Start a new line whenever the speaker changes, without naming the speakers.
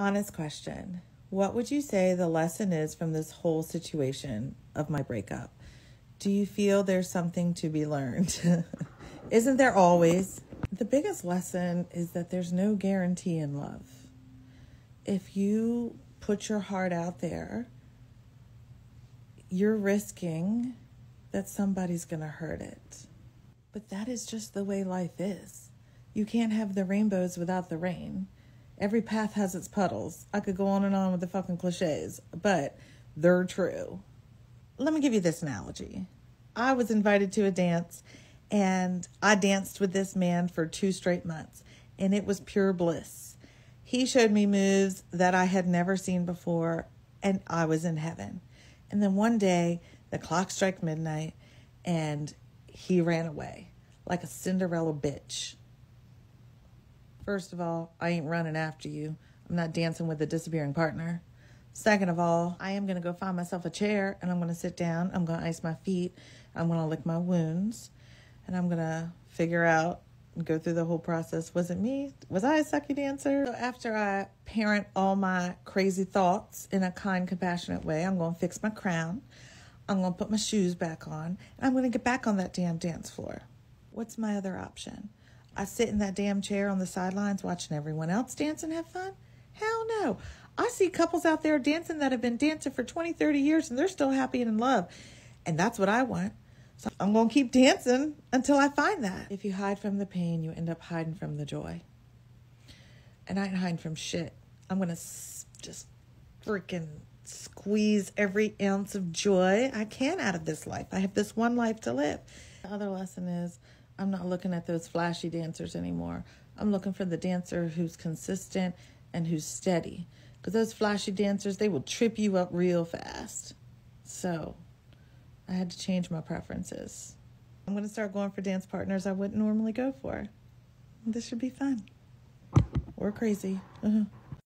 Honest question. What would you say the lesson is from this whole situation of my breakup? Do you feel there's something to be learned? Isn't there always? The biggest lesson is that there's no guarantee in love. If you put your heart out there, you're risking that somebody's going to hurt it. But that is just the way life is. You can't have the rainbows without the rain. Every path has its puddles. I could go on and on with the fucking cliches, but they're true. Let me give you this analogy. I was invited to a dance and I danced with this man for two straight months, and it was pure bliss. He showed me moves that I had never seen before, and I was in heaven. And then one day, the clock struck midnight, and he ran away like a Cinderella bitch. First of all, I ain't running after you. I'm not dancing with a disappearing partner. Second of all, I am going to go find myself a chair and I'm going to sit down. I'm going to ice my feet. I'm going to lick my wounds. And I'm going to figure out and go through the whole process. Was it me? Was I a sucky dancer? So after I parent all my crazy thoughts in a kind, compassionate way, I'm going to fix my crown. I'm going to put my shoes back on. And I'm going to get back on that damn dance floor. What's my other option? I sit in that damn chair on the sidelines watching everyone else dance and have fun? Hell no. I see couples out there dancing that have been dancing for 20, 30 years and they're still happy and in love. And that's what I want. So I'm going to keep dancing until I find that. If you hide from the pain, you end up hiding from the joy. And I ain't hiding from shit. I'm going to just freaking squeeze every ounce of joy I can out of this life. I have this one life to live. The other lesson is I'm not looking at those flashy dancers anymore. I'm looking for the dancer who's consistent and who's steady. Because those flashy dancers, they will trip you up real fast. So I had to change my preferences. I'm going to start going for dance partners I wouldn't normally go for. This should be fun. We're crazy. Uh-huh.